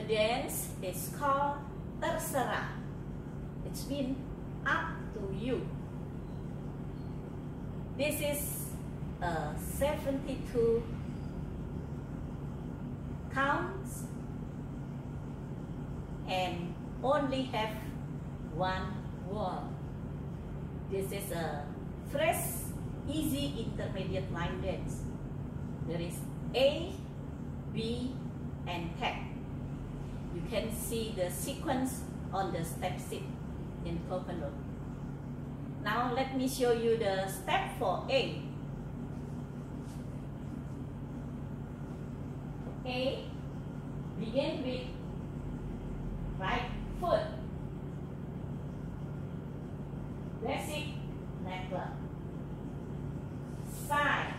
The dance is called terserah. It's been up to you. This is a 72 counts and only have one word. This is a fresh, easy intermediate line dance. There is A, B, and tag. Can see the sequence on the step sheet in Copperknob. Now let me show you the step for A. A begin with right foot. Basic nightclub. Side,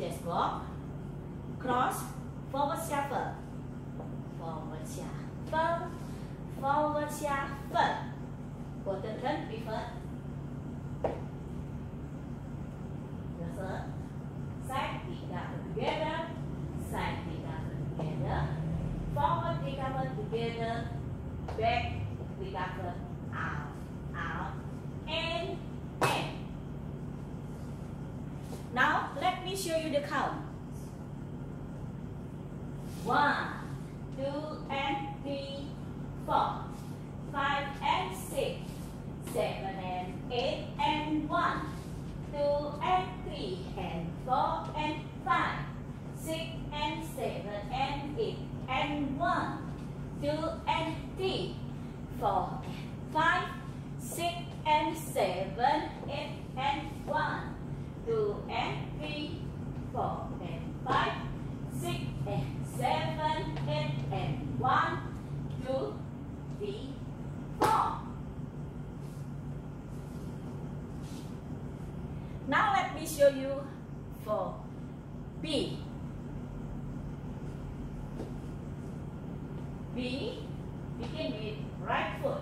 just cross, forward shuffle, forward shuffle, forward shuffle. The turn reverse, side together, side together, forward together, back recover out, out, me show you the count. One, two, and three, four, five, and six, seven, and eight, and one, two, and three, and four, and five, six, and seven, and eight, and one, two, and three, four, and five, six, and seven, eight, and one, two, and me show you for B. B begin with right foot.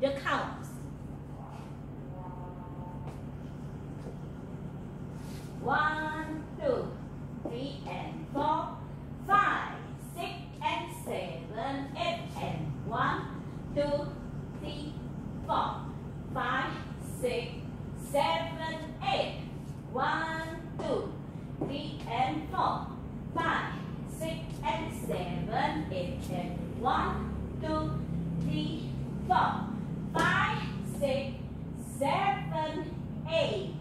The counts. One, two, three, and four, five, six, and seven, eight, and one, two, three, four, five, six, seven, eight. One, two, three, and four, five, six, and seven, eight, and one, two, three, four, six, seven, eight.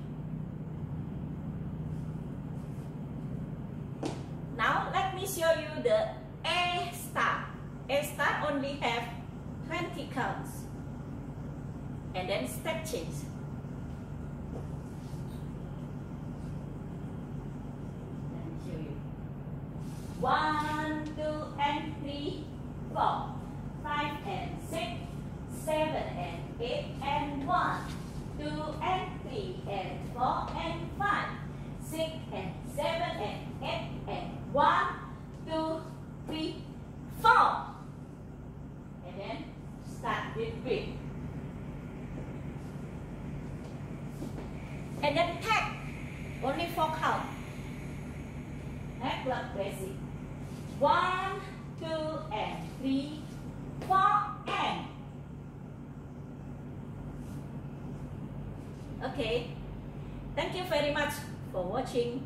Now let me show you the A star. A star only have 20 counts. And then step change. Let me show you. One, two, and three, four, five, and six, 7 and 8 and 1, 2 and 3 and 4 and 5, 6 and 7 and 8 and 1, 2, 3, 4. And then start with grip. And then pack, only 4 count. Nightclub basic. 1, 2 and 3, 4. Okay. Thank you very much for watching.